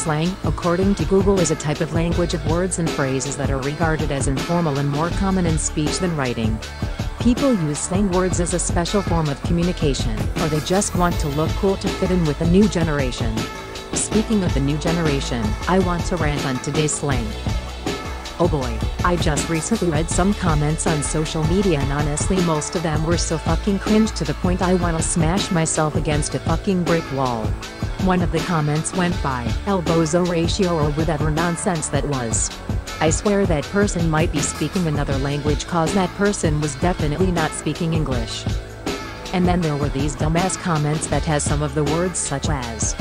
slang, according to Google is a type of language of words and phrases that are regarded as informal and more common in speech than writing. People use slang words as a special form of communication, or they just want to look cool to fit in with the new generation. Speaking of the new generation, I want to rant on today's slang. Oh boy, I just recently read some comments on social media and honestly most of them were so fucking cringe to the point I wanna smash myself against a fucking brick wall. One of the comments went by, L bozo ratio or whatever nonsense that was. I swear that person might be speaking another language cause that person was definitely not speaking English. And then there were these dumbass comments that has some of the words such as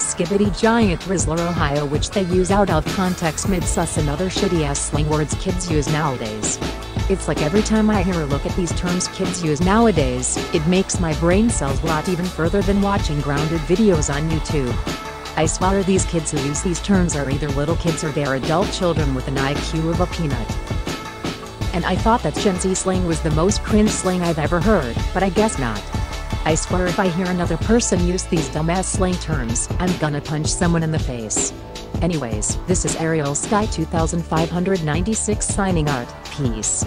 Skibidi Gyatt Rizzler Ohio which they use out of context mid sus and other shitty ass slang words kids use nowadays. It's like every time I hear or look at these terms kids use nowadays, it makes my brain cells rot even further than watching grounded videos on YouTube. I swear these kids who use these terms are either little kids or they're adult children with an IQ of a peanut. And I thought that Gen Z slang was the most cringe slang I've ever heard, but I guess not. I swear if I hear another person use these dumbass slang terms, I'm gonna punch someone in the face. Anyways, this is Arial Sky 2596 signing out, peace.